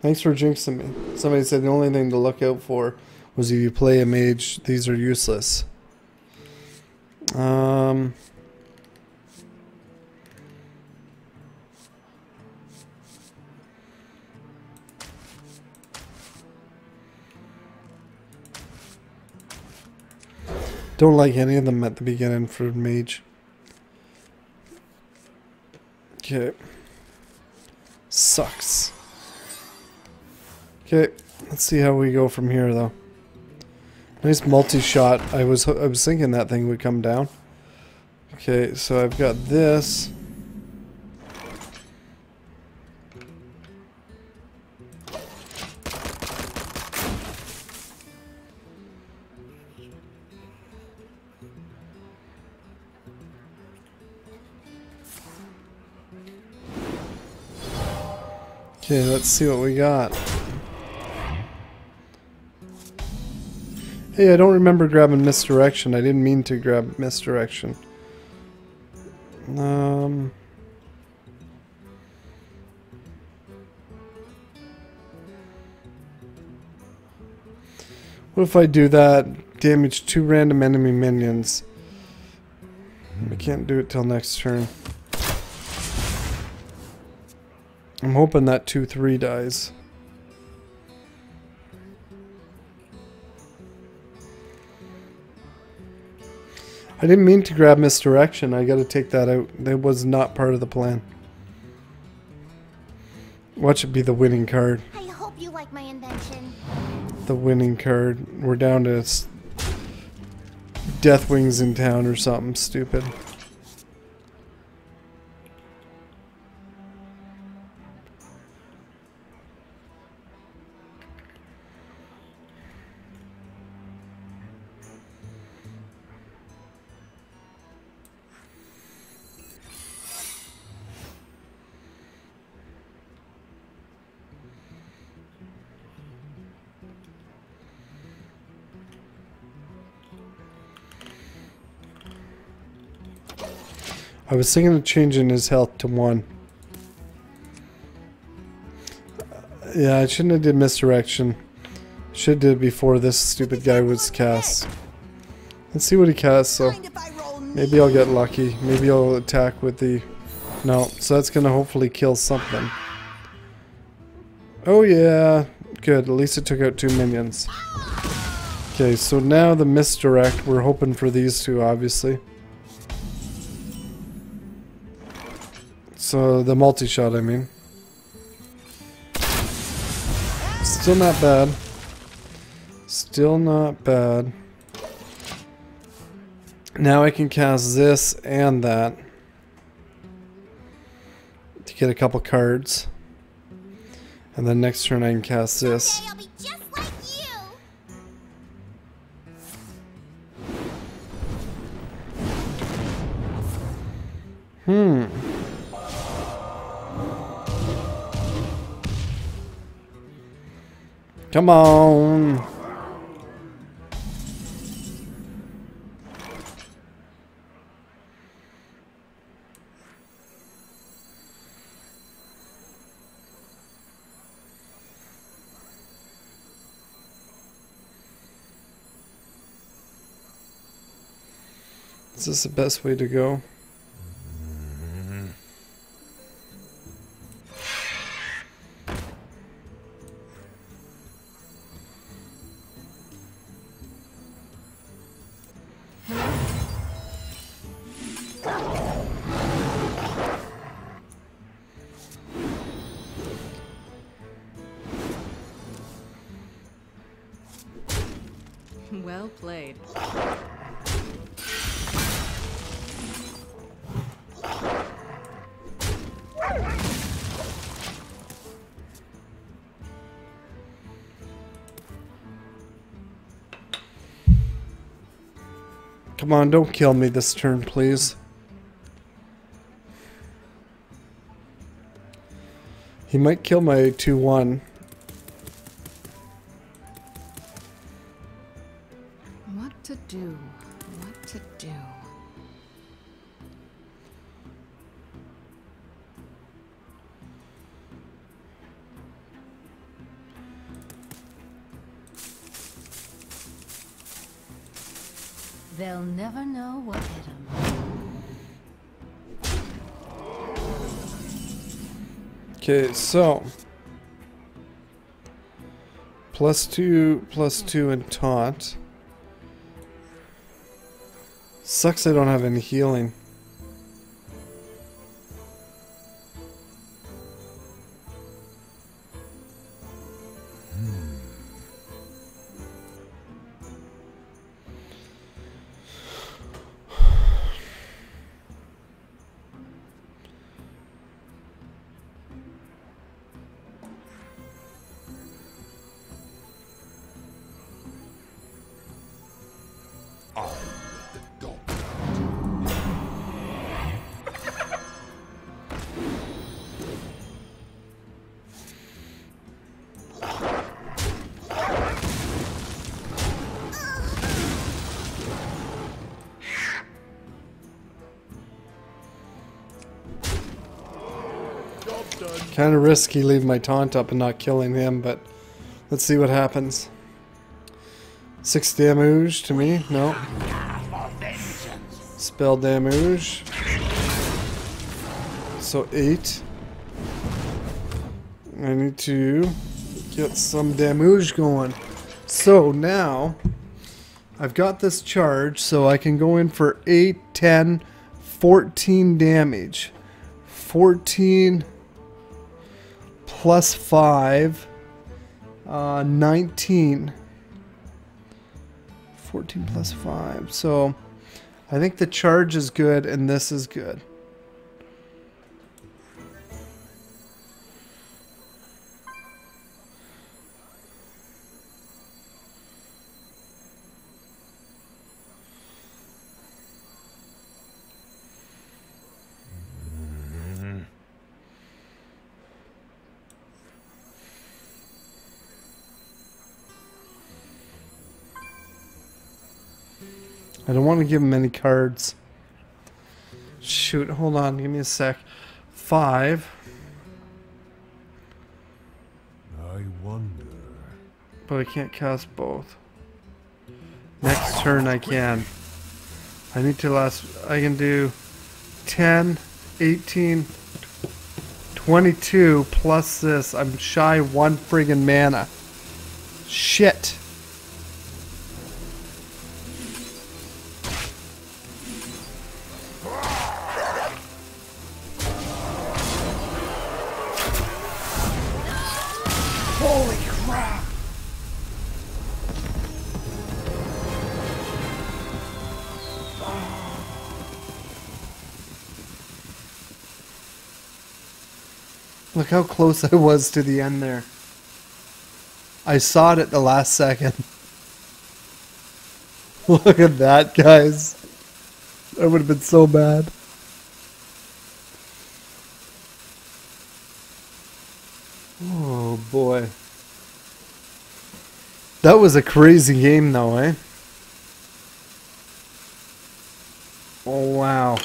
Thanks for jinxing me. Somebody said the only thing to look out for was if you play a mage, these are useless. Um. Don't like any of them at the beginning for mage. Okay. Sucks. Okay, let's see how we go from here though. Nice multi-shot. I was I was thinking that thing would come down. Okay, so I've got this. Okay, let's see what we got. Hey, I don't remember grabbing misdirection. I didn't mean to grab misdirection. Um... What if I do that? Damage two random enemy minions. I can't do it till next turn. I'm hoping that 2-3 dies. I didn't mean to grab misdirection. I gotta take that out. That was not part of the plan. What should be the winning card? I hope you like my invention. The winning card. We're down to Deathwings in town or something stupid. I was thinking of changing his health to one. Yeah, I shouldn't have did misdirection. Should did before this stupid guy was cast. Let's see what he casts, so maybe I'll get lucky. Maybe I'll attack with the... No, so that's gonna hopefully kill something. Oh yeah, good. At least it took out two minions. Okay, so now the misdirect. We're hoping for these two, obviously. So the multi-shot, I mean. Still not bad. Still not bad. Now I can cast this and that. To get a couple cards. And then next turn I can cast this. Hmm. Come on. This is this the best way to go? Well played. Come on, don't kill me this turn, please. He might kill my 2-1. What to do? What to do? They'll never know what hit them. Okay, so plus two, plus two, and taunt. Sucks I don't have any healing. Kind of risky leaving my taunt up and not killing him, but let's see what happens. Six damage to me? No. Spell damage. So eight. I need to get some damage going. So now I've got this charge, so I can go in for 8, 10, 14 damage. 14 plus 5, uh, 19. 14 plus 5. So I think the charge is good and this is good. I don't want to give him any cards. Shoot, hold on, give me a sec. Five, I wonder. but I can't cast both. Next turn I can. I need to last, I can do 10, 18, 22 plus this. I'm shy one friggin' mana. Shit. Look how close I was to the end there. I saw it at the last second. Look at that, guys. That would have been so bad. Oh boy. That was a crazy game though, eh? Oh wow.